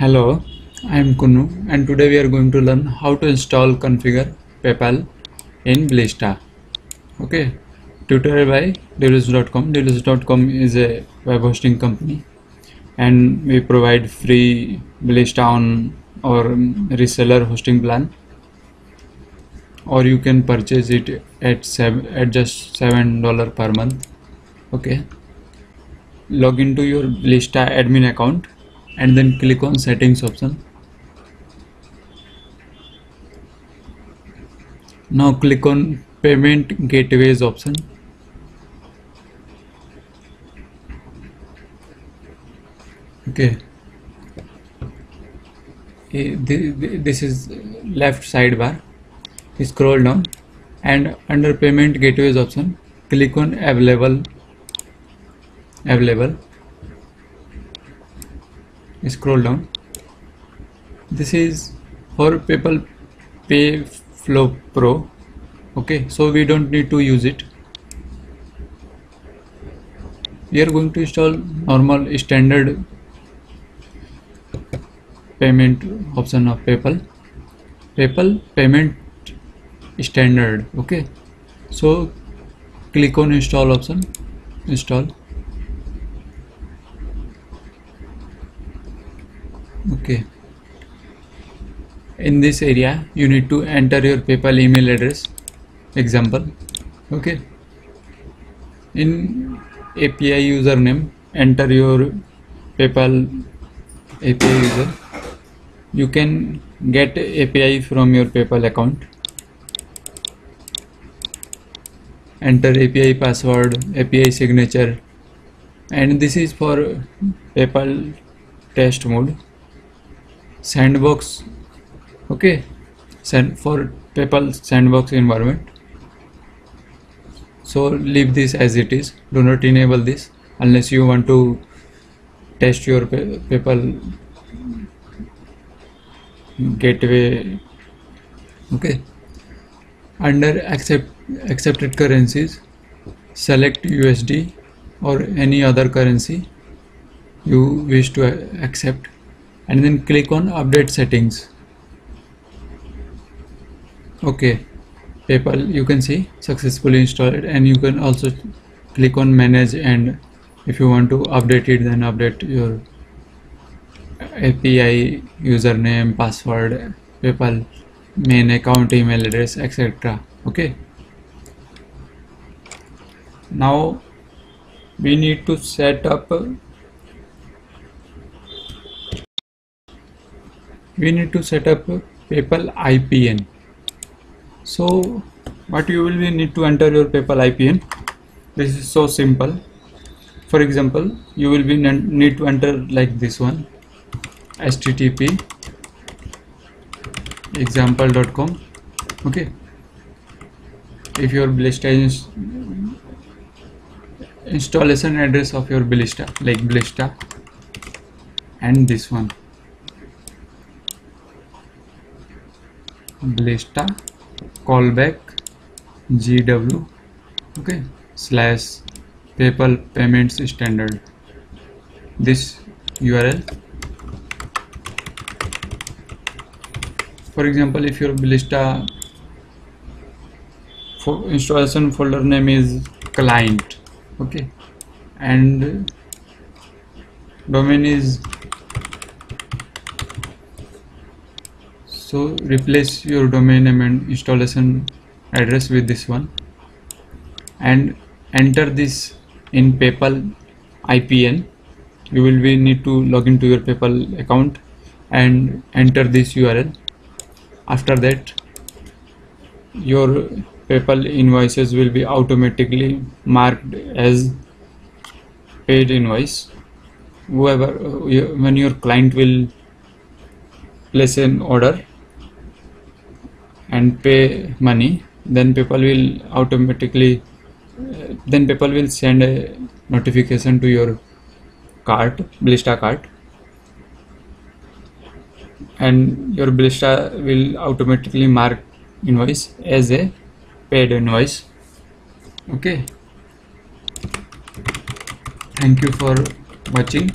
Hello, I am Kunu and today we are going to learn how to install configure PayPal in Blesta. Okay, tutorial by Dewlance.com. Dewlance.com is a web hosting company and we provide free Blesta on our reseller hosting plan or you can purchase it at seven at just seven dollar per month. Okay, log into your Blesta admin account and then click on settings option. Now click on payment gateways option. Okay. Eh, thi- thi- this is left sidebar. Scroll down. And under payment gateways option click on available. Available scroll down. This is for PayPal Payflow Pro okay? So we don't need to use it. We are going to install normal standard payment option of PayPal. PayPal payment standard okay? So click on install option install okay. In this area you need to enter your paypal email address. Example. Okay. In api username enter your paypal api user. You can get api from your paypal account. Enter api password api signature. And this is for paypal test mode sandbox okay? Sand for PayPal sandbox environment. So leave this as it is. Do not enable this unless you want to test your Pay- PayPal gateway okay? Under accept accepted currencies select USD or any other currency you wish to accept and then click on update settings. Okay. Paypal you can see successfully installed and you can also click on manage and if you want to update it then update your api username password paypal main account email address etc okay. Now we need to set up we need to set up PayPal IPN. So what you will be need to enter your PayPal IPN. This is so simple. For example, you will be need to enter like this one http example.com okay if your blesta is installation address of your blesta like blesta and this one blista callback gw okay slash paypal payments standard this url for example if your blista for installation folder name is client okay and domain is so replace your domain name and installation address with this one. And enter this in paypal ipn you will be need to log into your paypal account and enter this url after that your paypal invoices will be automatically marked as paid invoice. Whoever uh, when your client will place an order and pay money then people will automatically uh, then people will send a notification to your cart Blesta cart. And your Blesta will automatically mark invoice as a paid invoice. Okay. Thank you for watching